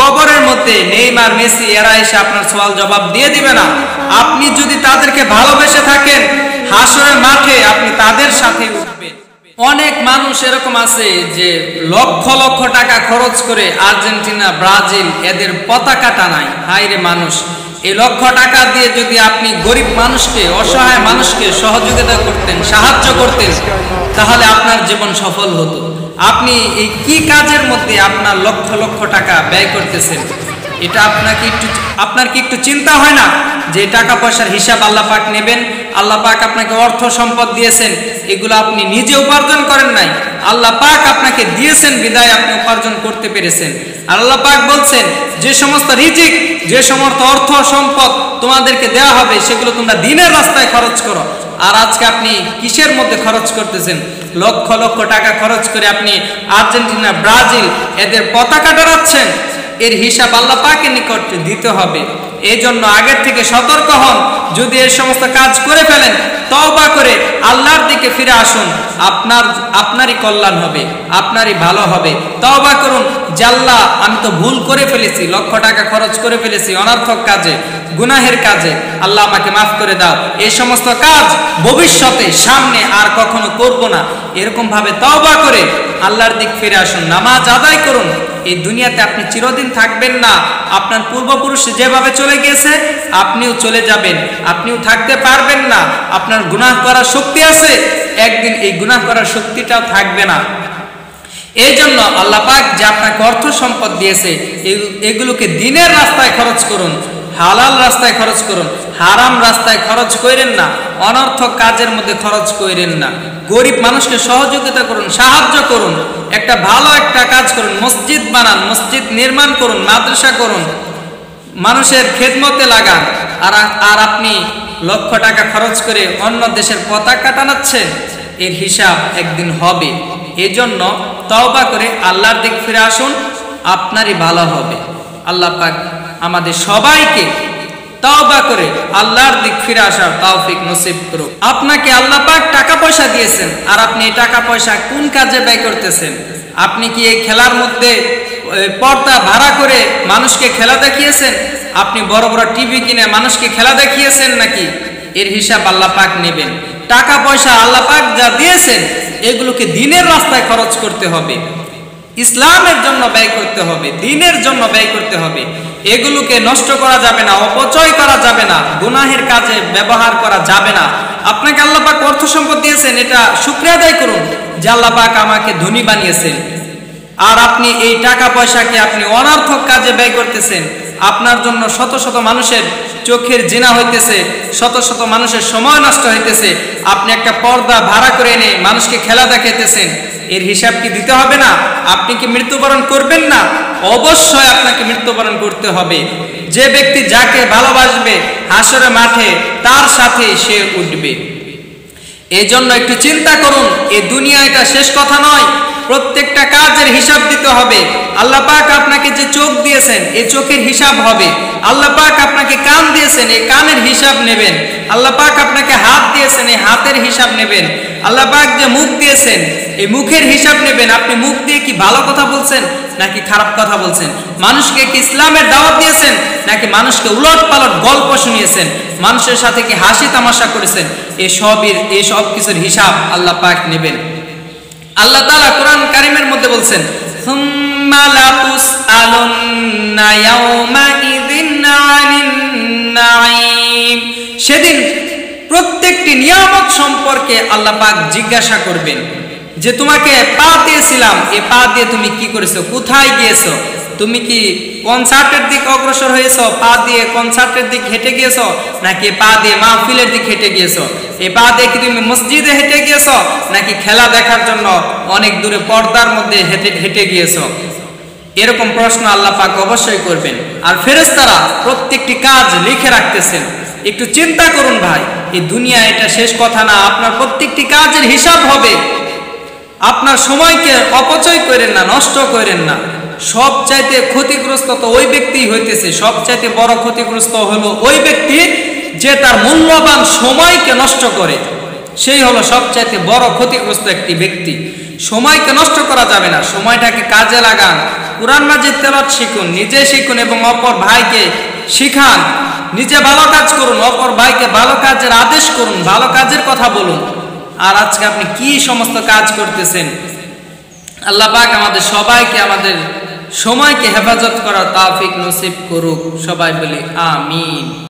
কবরের মধ্যে Neymar, Messi, এরা এসে আপনার সওয়াল জবাব দিয়ে দিবে না। আপনি যদি তাদেরকে ভালোবেসে থাকেন, হাসরের মাঠে আপনি তাদের সাথে উঠবেন। অনেক মানুষ এরকম আছে যে লক্ষ লক্ষ টাকা খরচ করে আর্জেন্টিনা, ব্রাজিল, এদের পতাকা টানায় হাইরে মানুষ। এই লক্ষ টাকা দিয়ে যদি আপনি গরিব মানুষকে, অসহায় মানুষকে সহযোগিতা করতেন, সাহায্য করতেন, তাহলে আপনার জীবন সফল হতো। আপনি এই কি কাজের মধ্যে আপনার লক্ষ লক্ষ টাকা ব্যয় করতেছেন? এটা আপনাকে একটু, আপনার কি একটু চিন্তা হয় না যে টাকা পয়সার হিসাব আল্লাহ পাক নেবেন? আল্লাহ পাক আপনাকে অর্থ সম্পদ দিয়েছেন, এগুলো আপনি নিজে উপার্জন করেন নাই। আল্লাহ পাক আপনাকে দিয়েছেন, বিদায় আপনি উপার্জন করতে পেরেছেন। আল্লাহ পাক বলছেন, যে সমস্ত রিজিক যে সমস্ত অর্থ সম্পদ তোমাদেরকে দেওয়া হবে, সেগুলো তোমরা দিনের রাস্তায় খরচ করো। আর আজকে আপনি কিসের মধ্যে খরচ করতেছেন? লক্ষ লক্ষ টাকা খরচ করে আপনি আর্জেন্টিনা, ব্রাজিল এদের পতাকা ডরাচ্ছেন। এর হিসাব আল্লাহ পাকের নিকট দিতে হবে। এই জন্য আগের থেকে সতর্ক হন। যদি এই সমস্ত কাজ করে ফেলেন, তওবা করে আল্লাহর দিকে ফিরে আসুন। আপনার, আপনারই কল্যাণ হবে, আপনারই ভালো হবে। তওবা করুন জাল্লা আমি তো ভুল করে ফেলেছি, লক্ষ টাকা খরচ করে ফেলেছি অনার্থক কাজে, গুনাহের কাজে। আল্লাহ আমাকে মাফ করে দাও। এই সমস্ত কাজ ভবিষ্যতে, সামনে আর কখনো করব না। এরকম ভাবে তওবা করে আল্লাহর দিক ফিরে আসুন। নামাজ আদায় করুন। এই দুনিয়াতে আপনি চিরদিন থাকবেন না। আপনার পূর্বপুরুষ যেভাবে চলে গিয়েছে, আপনিও চলে যাবেন। আপনিও থাকতে পারবেন না। আপনার গুনাহ করার শক্তি আছে, একদিন এই গুনাহ করার শক্তিটাও থাকবে না। এই জন্য আল্লাপাক যে আপনাকে অর্থ সম্পদ দিয়েছে এগুলোকে দিনের রাস্তায় খরচ করুন। হালাল রাস্তায় খরচ করুন। হারাম রাস্তায় খরচ করেন না। অনর্থক কাজের মধ্যে খরচ করেন না। গরিব মানুষকে সহযোগিতা করুন, সাহায্য করুন। একটা ভালো একটা কাজ করুন, মসজিদ বানান, মসজিদ নির্মাণ করুন, মাদ্রাসা করুন। মানুষের খেদমতে লাগান। আর আর আপনি লক্ষ টাকা খরচ করে অন্য দেশের পতাকা টানাচ্ছেন এর হিসাব একদিন হবে। এজন্য তওবা করে আল্লাহর দিক ফিরে আসুন, আপনারই ভালো হবে। আল্লাহ পাক আমাদের সবাইকে তওবা করে আল্লাহর দিক ফিরে আসার তৌফিক নসিব করুক। আপনাকে আল্লাহ পাক টাকা পয়সা দিয়েছেন, আর আপনি এই টাকা পয়সা কোন কাজে ব্যয় করতেছেন? আপনি কি এই খেলার মধ্যে পর্দা ভাড়া করে মানুষকে খেলা দেখিয়েছেন? আপনি বড় বড় টিভি কিনে মানুষকে খেলা দেখিয়েছেন নাকি? এর হিসাব আল্লাহ পাক নেবেন। টাকা পয়সা আল্লাহ পাক যা দিয়েছেন, এগুলোকে দিনের রাস্তায় খরচ করতে হবে। ইসলামের জন্য ব্যয় করতে হবে, দিনের জন্য ব্যয় করতে হবে। এগুলোকে নষ্ট করা যাবে না, অপচয় করা যাবে না, গুনাহের কাজে ব্যবহার করা যাবে না। আপনাকে আল্লাহ পাক অর্থ সম্পদ দিয়েছেন, এটা শুক্রিয়া আদায় করুন যে আল্লাহ পাক আমাকে ধনী বানিয়েছেন। আর আপনি এই টাকা পয়সাকে আপনি অনার্থক কাজে ব্যয় করতেছেন। আপনার জন্য শত শত মানুষের চোখের জিনা হইতেছে, শত শত মানুষের সময় নষ্ট হইতেছে। আপনি একটা পর্দা ভাড়া করে এনে মানুষকে খেলা দেখাইতেছেন, এর হিসাব কি দিতে হবে না? আপনি কি মৃত্যুবরণ করবেন না? অবশ্যই আপনাকে মৃত্যুবরণ করতে হবে। যে ব্যক্তি যাকে ভালোবাসবে হাসরে মাঠে, তার সাথে সে উঠবে। এই জন্য একটু চিন্তা করুন এই দুনিয়া এটা শেষ কথা নয়। প্রত্যেকটা কাজের হিসাব দিতে হবে। আল্লাহ পাক আপনাকে যে চোখ দিয়েছেন, এই চোখের হিসাব হবে। আল্লাহ পাক আপনাকে কান দিয়েছেন, এই কানের হিসাব নেবেন। আল্লাহ পাক আপনাকে হাত দিয়েছেন, এই হাতের হিসাব নেবেন। আল্লাহ পাক যে মুখ দিয়েছেন, এই মুখের হিসাব নেবেন। আপনি মুখ দিয়ে কি ভালো কথা বলছেন, নাকি খারাপ কথা বলছেন? মানুষকে কি ইসলামের দাওয়াত দিয়েছেন, নাকি মানুষকে উলট পালট গল্প শুনিয়েছেন? মানুষের সাথে কি হাসি তামাশা করেছেন? এই সবের এই সব কিছুর হিসাব আল্লাহ পাক নেবেন। আল্লাহ তালা কোরআন কারিমের মধ্যে বলছেন সেদিন প্রত্যেকটি নিয়ামত সম্পর্কে আল্লাহ পাক জিজ্ঞাসা করবেন যে, তোমাকে পা দিয়েছিলাম, এ পা দিয়ে তুমি কি করেছ? কোথায় গিয়েছো? তুমি কি কনসার্টের দিক অগ্রসর হয়েছো? পা দিয়ে কনসার্টের দিক হেঁটে গিয়েছো? নাকি পা দিয়ে মাহফিলের দিক হেঁটে গিয়েছো? এ পা দিয়ে কি তুমি মসজিদে হেঁটে গিয়েছো? নাকি খেলা দেখার জন্য অনেক দূরে পর্দার মধ্যে হেঁটে হেঁটে গিয়েছো? এরকম প্রশ্ন আল্লাহ পাক অবশ্যই করবেন। আর ফেরেশতারা প্রত্যেকটি কাজ লিখে রাখতেছেন। একটু চিন্তা করুন ভাই, এই দুনিয়া এটা শেষ কথা না, আপনার প্রত্যেকটি কাজের হিসাব হবে। আপনার সময়কে অপচয় করেন না, নষ্ট করেন না। সব চাইতে ক্ষতিগ্রস্ত তো ওই ব্যক্তি হইতেছে। সব চাইতে বড় ক্ষতিগ্রস্ত হলো ওই ব্যক্তি যে তার মূল্যবান সময়কে নষ্ট করে। সেই হলো সবচাইতে বড় ক্ষতিগ্রস্ত একটি ব্যক্তি। সময়কে নষ্ট করা যাবে না। সময়টাকে কাজে লাগান। কোরআন মাজিদ তেলত শিখুন নিজে শিখুন এবং অপর ভাইকে শিখান। নিজে ভালো কাজ করুন, অপর ভাইকে ভালো কাজের আদেশ করুন, ভালো কাজের কথা বলুন। আর আজকে আপনি কি সমস্ত কাজ করতেছেন? আল্লাহ পাক আমাদের সবাইকে আমাদের সময়কে হেফাজত করা তাফিক নসিব করুক সবাই বলি আমিন।